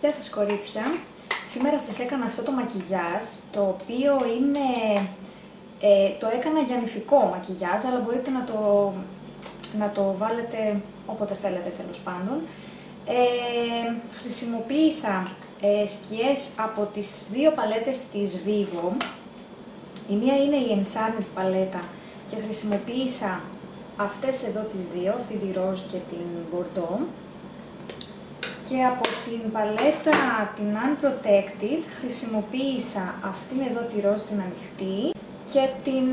Γεια σας κορίτσια. Σήμερα σας έκανα αυτό το μακιγιάζ, το οποίο είναι... Ε, το έκανα για νηφικό μακιγιάζ, αλλά μπορείτε να το, να το βάλετε όποτε θέλετε τέλος πάντων. Ε, χρησιμοποίησα ε, σκιές από τις δύο παλέτες της Vivo. Η μία είναι η Enchanted παλέτα και χρησιμοποίησα αυτές εδώ τις δύο, αυτή τη ροζ και την Bordeaux. Και από την παλέτα την Unprotected χρησιμοποίησα αυτήν εδώ τη ροζ την ανοιχτή και την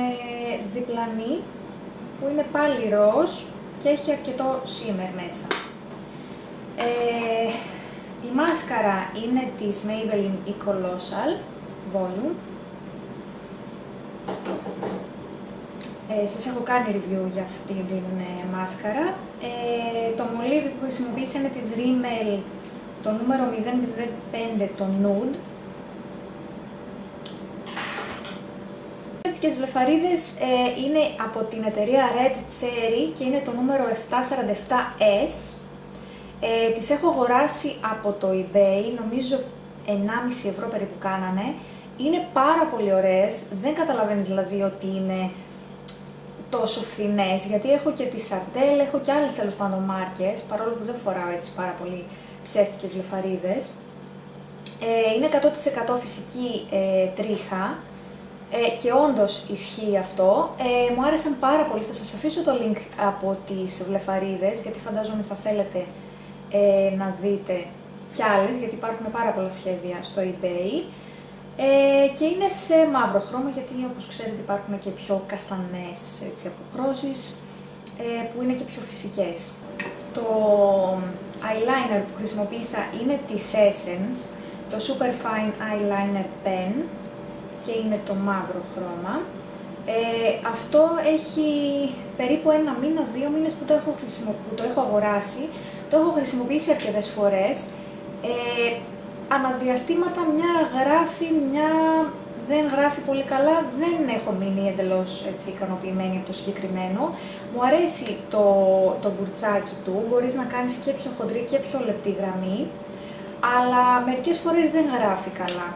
ε, διπλανή που είναι πάλι ροζ και έχει αρκετό shimmer μέσα. Ε, η μάσκαρα είναι της Maybelline E Colossal Volume Ε, σας έχω κάνει review για αυτή την ε, μάσκαρα. Ε, το μολύβι που χρησιμοποίησα είναι της Rimmel, το νούμερο 005, το Nude. Οι βλεφαρίδες ε, είναι από την εταιρεία Red Cherry και είναι το νούμερο 747S. Ε, τις έχω αγοράσει από το eBay, νομίζω 1,5 ευρώ περίπου κάνανε. Είναι πάρα πολύ ωραίες, δεν καταλαβαίνεις δηλαδή ότι είναι τόσο φθηνές, γιατί έχω και τη Σαρτέλ, έχω και άλλες τέλος πάντων μάρκες, παρόλο που δεν φοράω έτσι πάρα πολύ ψεύτικες βλεφαρίδες. Ε, είναι 100% φυσική ε, τρίχα ε, και όντως ισχύει αυτό. Ε, μου άρεσαν πάρα πολύ. Θα σας αφήσω το link από τις βλεφαρίδες, γιατί φαντάζομαι θα θέλετε ε, να δείτε κι άλλες, γιατί υπάρχουν πάρα πολλά σχέδια στο eBay. Ε, και είναι σε μαύρο χρώμα γιατί όπως ξέρετε υπάρχουν και πιο καστανές έτσι, αποχρώσεις ε, που είναι και πιο φυσικές. Το eyeliner που χρησιμοποίησα είναι της Essence, το Super Fine Eyeliner Pen και είναι το μαύρο χρώμα. Ε, αυτό έχει περίπου ένα μήνα, δύο μήνες που το έχω, που το έχω αγοράσει. Το έχω χρησιμοποιήσει αρκετές φορές. Ε, αναδιαστήματα μια γράφει, μια δεν γράφει πολύ καλά, δεν έχω μείνει εντελώς έτσι ικανοποιημένη από το συγκεκριμένο. Μου αρέσει το, το βουρτσάκι του, μπορείς να κάνεις και πιο χοντρή και πιο λεπτή γραμμή, αλλά μερικές φορές δεν γράφει καλά.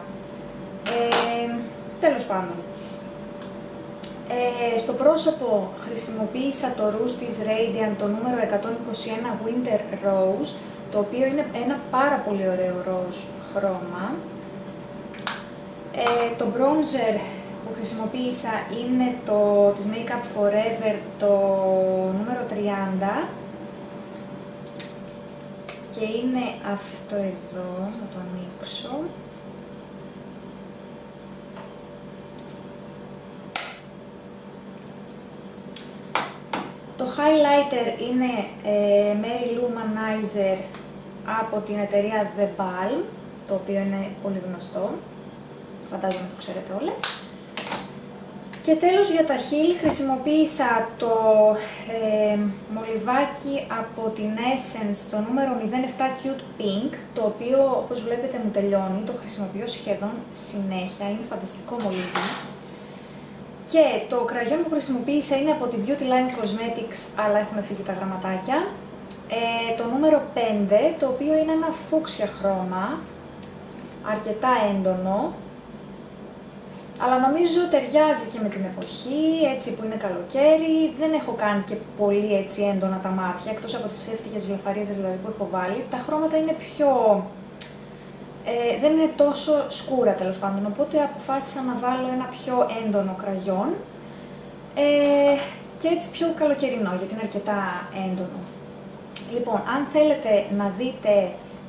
Ε, τέλος πάντων. Ε, στο πρόσωπο χρησιμοποίησα το ρούς της Radiant, το νούμερο 121 Winter Rose, το οποίο είναι ένα πάρα πολύ ωραίο ροζ χρώμα. Ε, το bronzer που χρησιμοποίησα είναι το της Makeup Forever το νούμερο 30 και είναι αυτό εδώ, να το ανοίξω. Το highlighter είναι ε, Mary Lou Manizer από την εταιρεία The Balm, το οποίο είναι πολύ γνωστό. Φαντάζομαι το ξέρετε όλες. Και τέλος για τα χείλη χρησιμοποίησα το ε, μολυβάκι από την Essence, το νούμερο 07 Cute Pink, το οποίο όπως βλέπετε μου τελειώνει, το χρησιμοποιώ σχεδόν συνέχεια, είναι φανταστικό μολύβι. Και το κραγιόν που χρησιμοποίησα είναι από την Beauty Line Cosmetics, αλλά έχουν φύγει τα γραμματάκια. Ε, το νούμερο 5, το οποίο είναι ένα φούξια χρώμα, αρκετά έντονο, αλλά νομίζω ταιριάζει και με την εποχή, έτσι που είναι καλοκαίρι, δεν έχω κάνει και πολύ έτσι έντονα τα μάτια, εκτός από τις ψεύτικες βλεφαρίδες δηλαδή που έχω βάλει, τα χρώματα είναι πιο... Ε, δεν είναι τόσο σκούρα τέλος πάντων, οπότε αποφάσισα να βάλω ένα πιο έντονο κραγιόν ε, και έτσι πιο καλοκαιρινό, γιατί είναι αρκετά έντονο. Λοιπόν, αν θέλετε να δείτε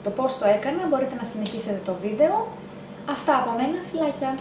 το πώς το έκανα, μπορείτε να συνεχίσετε το βίντεο. Αυτά από μένα, φιλάκια!